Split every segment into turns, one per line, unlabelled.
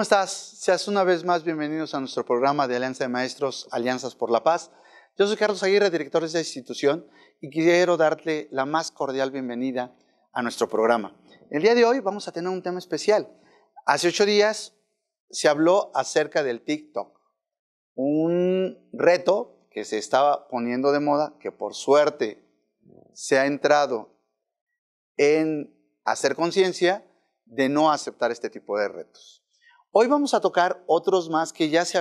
¿Cómo estás? Seas una vez más bienvenidos a nuestro programa de Alianza de Maestros Alianzas por la Paz. Yo soy Carlos Aguirre, director de esta institución, y quiero darte la más cordial bienvenida a nuestro programa. El día de hoy vamos a tener un tema especial. Hace ocho días se habló acerca del TikTok, un reto que se estaba poniendo de moda, que por suerte se ha entrado en hacer conciencia de no aceptar este tipo de retos. Hoy vamos a tocar otros más que ya se,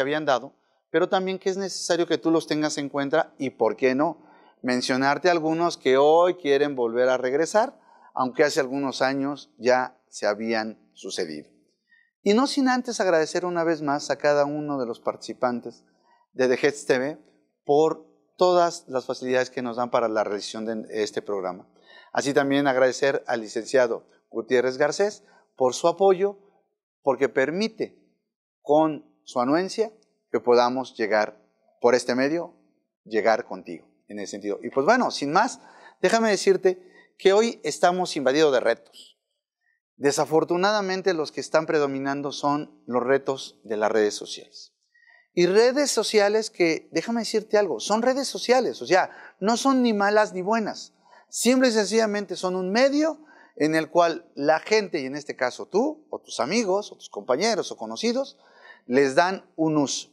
habían dado, pero también que es necesario que tú los tengas en cuenta y, ¿por qué no? Mencionarte algunos que hoy quieren volver a regresar, aunque hace algunos años ya se habían sucedido. Y no sin antes agradecer una vez más a cada uno de los participantes de The TV por todas las facilidades que nos dan para la realización de este programa. Así también agradecer al licenciado Gutiérrez Garcés por su apoyo porque permite con su anuencia que podamos llegar por este medio, llegar contigo en ese sentido. Y pues bueno, sin más, déjame decirte que hoy estamos invadidos de retos. Desafortunadamente los que están predominando son los retos de las redes sociales. Y redes sociales que, déjame decirte algo, son redes sociales, o sea, no son ni malas ni buenas. Simple y sencillamente son un medio en el cual la gente, y en este caso tú, o tus amigos, o tus compañeros, o conocidos, les dan un uso.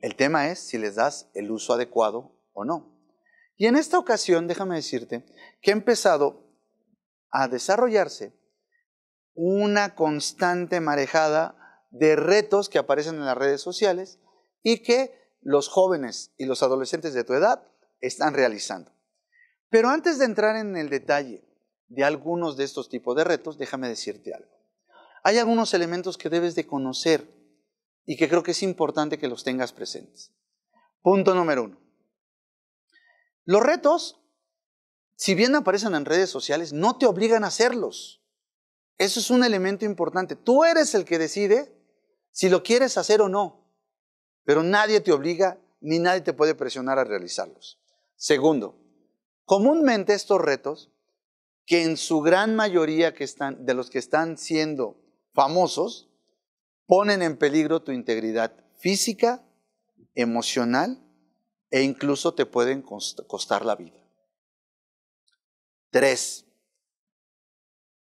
El tema es si les das el uso adecuado o no. Y en esta ocasión, déjame decirte que ha empezado a desarrollarse una constante marejada de retos que aparecen en las redes sociales y que los jóvenes y los adolescentes de tu edad están realizando. Pero antes de entrar en el detalle de algunos de estos tipos de retos, déjame decirte algo. Hay algunos elementos que debes de conocer y que creo que es importante que los tengas presentes. Punto número uno. Los retos, si bien aparecen en redes sociales, no te obligan a hacerlos. Eso es un elemento importante. Tú eres el que decide si lo quieres hacer o no, pero nadie te obliga ni nadie te puede presionar a realizarlos. Segundo, comúnmente estos retos que en su gran mayoría que están, de los que están siendo famosos ponen en peligro tu integridad física, emocional e incluso te pueden costar la vida. Tres,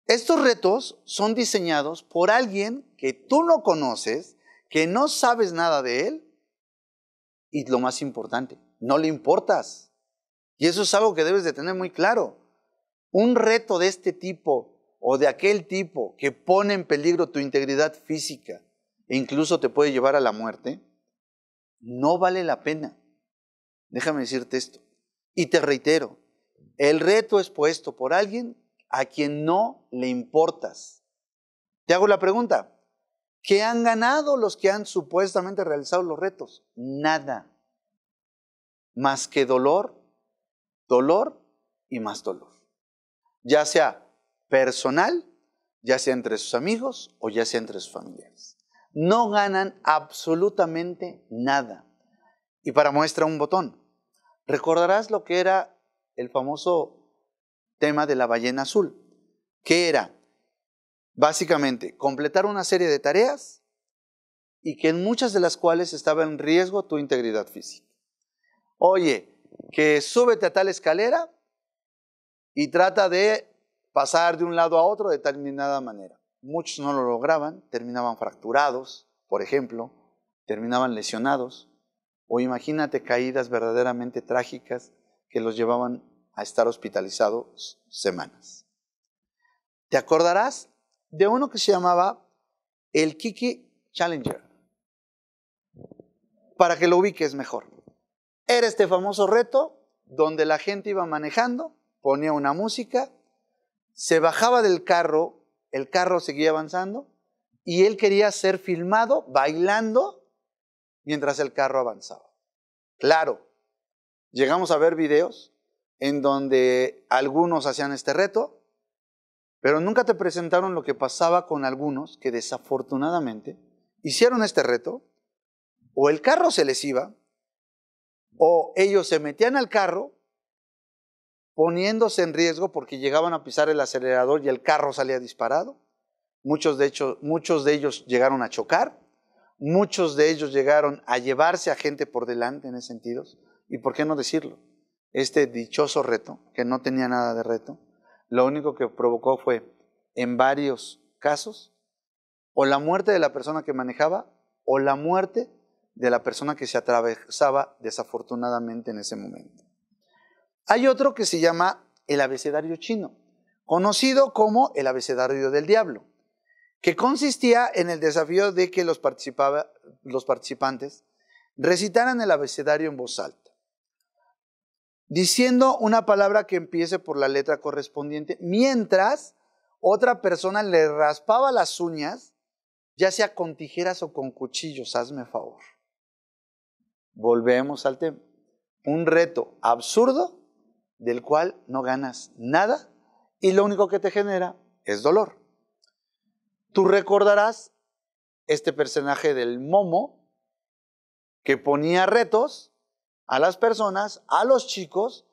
estos retos son diseñados por alguien que tú no conoces, que no sabes nada de él y lo más importante, no le importas. Y eso es algo que debes de tener muy claro un reto de este tipo o de aquel tipo que pone en peligro tu integridad física e incluso te puede llevar a la muerte, no vale la pena. Déjame decirte esto. Y te reitero, el reto es puesto por alguien a quien no le importas. Te hago la pregunta, ¿qué han ganado los que han supuestamente realizado los retos? Nada. Más que dolor, dolor y más dolor ya sea personal, ya sea entre sus amigos o ya sea entre sus familiares. No ganan absolutamente nada. Y para muestra un botón, recordarás lo que era el famoso tema de la ballena azul, que era básicamente completar una serie de tareas y que en muchas de las cuales estaba en riesgo tu integridad física. Oye, que súbete a tal escalera y trata de pasar de un lado a otro de determinada manera. Muchos no lo lograban, terminaban fracturados, por ejemplo, terminaban lesionados, o imagínate caídas verdaderamente trágicas que los llevaban a estar hospitalizados semanas. Te acordarás de uno que se llamaba el Kiki Challenger, para que lo ubiques mejor. Era este famoso reto donde la gente iba manejando, ponía una música, se bajaba del carro, el carro seguía avanzando y él quería ser filmado bailando mientras el carro avanzaba. Claro, llegamos a ver videos en donde algunos hacían este reto, pero nunca te presentaron lo que pasaba con algunos que desafortunadamente hicieron este reto, o el carro se les iba, o ellos se metían al carro poniéndose en riesgo porque llegaban a pisar el acelerador y el carro salía disparado. Muchos de, ellos llegaron a chocar, muchos de ellos llegaron a llevarse a gente por delante en ese sentido. ¿Y por qué no decirlo? Este dichoso reto, que no tenía nada de reto, lo único que provocó fue, en varios casos, o la muerte de la persona que manejaba o la muerte de la persona que se atravesaba desafortunadamente en ese momento. Hay otro que se llama el abecedario chino, conocido como el abecedario del diablo, que consistía en el desafío de que los, participantes recitaran el abecedario en voz alta, diciendo una palabra que empiece por la letra correspondiente, mientras otra persona le raspaba las uñas, ya sea con tijeras o con cuchillos, hazme favor. Volvemos al tema. Un reto absurdo del cual no ganas nada y lo único que te genera es dolor. Tú recordarás este personaje del Momo que ponía retos a las personas, a los chicos,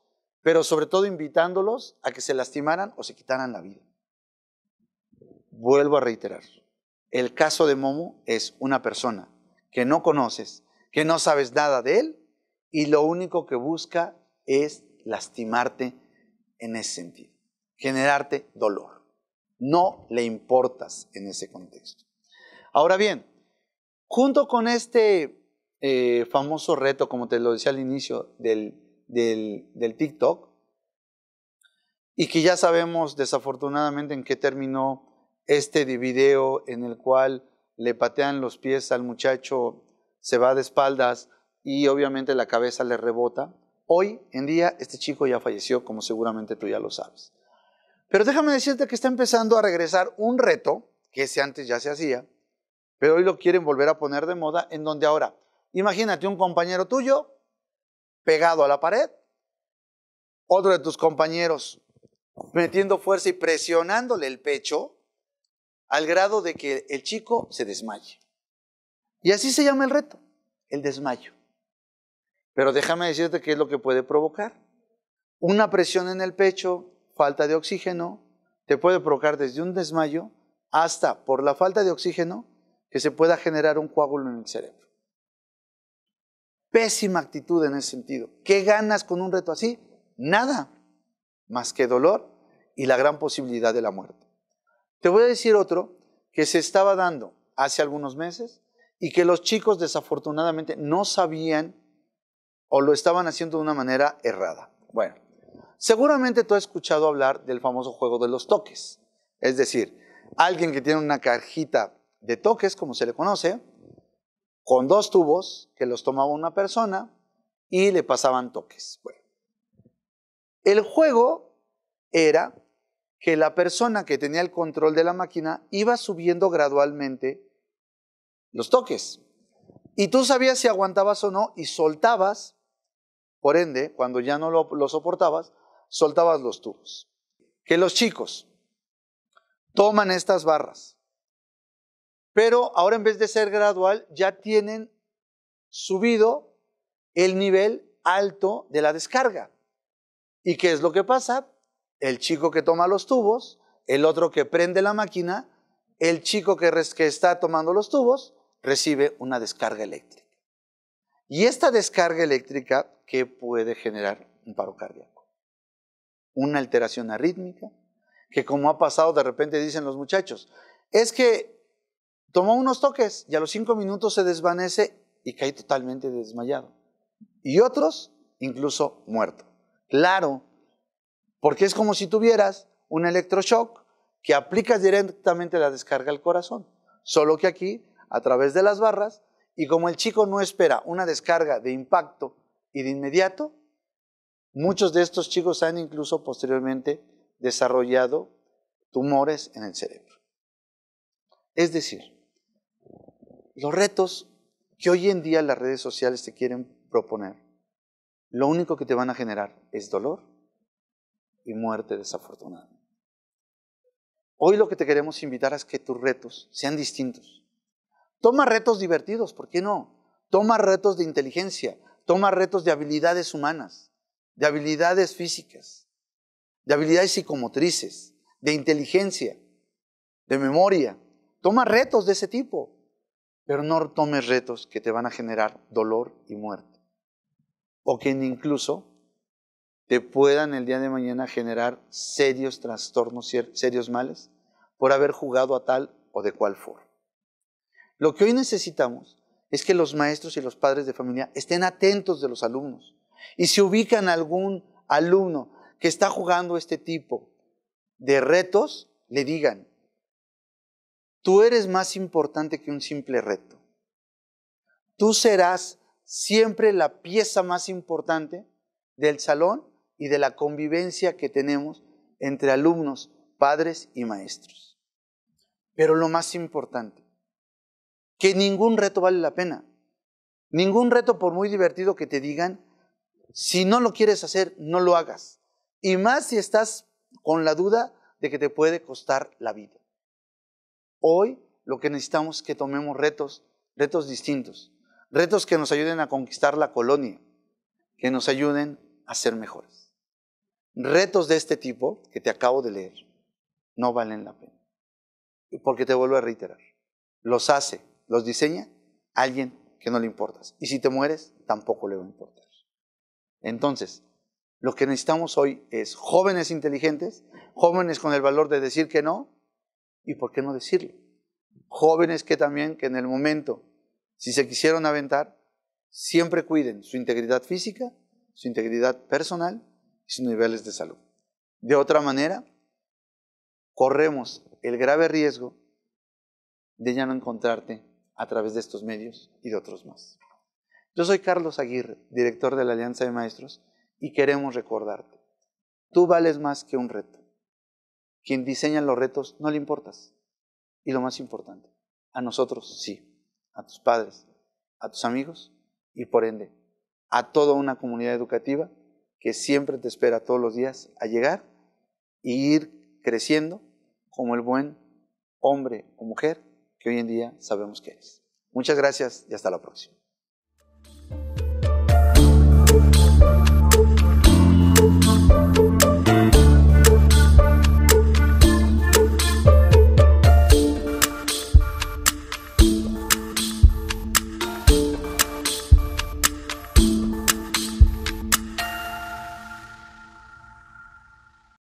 pero sobre todo invitándolos a que se lastimaran o se quitaran la vida. Vuelvo a reiterar, el caso de Momo es una persona que no conoces, que no sabes nada de él y lo único que busca es lastimarte en ese sentido, generarte dolor. No le importas en ese contexto. Ahora bien, junto con este eh, famoso reto, como te lo decía al inicio del, del, del TikTok, y que ya sabemos desafortunadamente en qué terminó este video en el cual le patean los pies al muchacho se va de espaldas y obviamente la cabeza le rebota. Hoy en día este chico ya falleció, como seguramente tú ya lo sabes. Pero déjame decirte que está empezando a regresar un reto, que ese antes ya se hacía, pero hoy lo quieren volver a poner de moda, en donde ahora, imagínate un compañero tuyo pegado a la pared, otro de tus compañeros metiendo fuerza y presionándole el pecho al grado de que el chico se desmaye. Y así se llama el reto, el desmayo. Pero déjame decirte qué es lo que puede provocar. Una presión en el pecho, falta de oxígeno, te puede provocar desde un desmayo hasta, por la falta de oxígeno, que se pueda generar un coágulo en el cerebro. Pésima actitud en ese sentido. ¿Qué ganas con un reto así? Nada, más que dolor y la gran posibilidad de la muerte. Te voy a decir otro que se estaba dando hace algunos meses y que los chicos desafortunadamente no sabían o lo estaban haciendo de una manera errada. Bueno, seguramente tú has escuchado hablar del famoso juego de los toques. Es decir, alguien que tiene una cajita de toques, como se le conoce, con dos tubos que los tomaba una persona y le pasaban toques. Bueno, el juego era que la persona que tenía el control de la máquina iba subiendo gradualmente los toques. Y tú sabías si aguantabas o no y soltabas, por ende, cuando ya no lo, soportabas, soltabas los tubos. Que los chicos toman estas barras, pero ahora en vez de ser gradual, ya tienen subido el nivel alto de la descarga. ¿Y qué es lo que pasa? El chico que toma los tubos, el otro que prende la máquina, el chico que, está tomando los tubos, recibe una descarga eléctrica. Y esta descarga eléctrica, ¿qué puede generar un paro cardíaco? Una alteración arrítmica, que como ha pasado de repente dicen los muchachos, es que tomó unos toques y a los cinco minutos se desvanece y cae totalmente desmayado. Y otros incluso muerto. Claro, porque es como si tuvieras un electroshock que aplicas directamente la descarga al corazón. Solo que aquí, a través de las barras, y como el chico no espera una descarga de impacto y de inmediato, muchos de estos chicos han incluso posteriormente desarrollado tumores en el cerebro. Es decir, los retos que hoy en día las redes sociales te quieren proponer, lo único que te van a generar es dolor y muerte desafortunada. Hoy lo que te queremos invitar es que tus retos sean distintos. Toma retos divertidos, ¿por qué no? Toma retos de inteligencia, toma retos de habilidades humanas, de habilidades físicas, de habilidades psicomotrices, de inteligencia, de memoria. Toma retos de ese tipo, pero no tomes retos que te van a generar dolor y muerte. O que incluso te puedan el día de mañana generar serios trastornos, serios males, por haber jugado a tal o de cual forma. Lo que hoy necesitamos es que los maestros y los padres de familia estén atentos de los alumnos. Y si ubican algún alumno que está jugando este tipo de retos, le digan, tú eres más importante que un simple reto. Tú serás siempre la pieza más importante del salón y de la convivencia que tenemos entre alumnos, padres y maestros. Pero lo más importante, que ningún reto vale la pena. Ningún reto, por muy divertido que te digan, si no lo quieres hacer, no lo hagas. Y más si estás con la duda de que te puede costar la vida. Hoy lo que necesitamos es que tomemos retos, retos distintos, retos que nos ayuden a conquistar la colonia, que nos ayuden a ser mejores. Retos de este tipo que te acabo de leer no valen la pena. Porque te vuelvo a reiterar, los hace, los diseña alguien que no le importas. Y si te mueres, tampoco le va a importar. Entonces, lo que necesitamos hoy es jóvenes inteligentes, jóvenes con el valor de decir que no, y por qué no decirlo. Jóvenes que también, que en el momento, si se quisieron aventar, siempre cuiden su integridad física, su integridad personal sus niveles de salud. De otra manera, corremos el grave riesgo de ya no encontrarte a través de estos medios y de otros más. Yo soy Carlos Aguirre, director de la Alianza de Maestros, y queremos recordarte, tú vales más que un reto. Quien diseña los retos no le importas. Y lo más importante, a nosotros sí, a tus padres, a tus amigos y por ende a toda una comunidad educativa que siempre te espera todos los días a llegar y ir creciendo como el buen hombre o mujer que hoy en día sabemos que eres. Muchas gracias y hasta la próxima.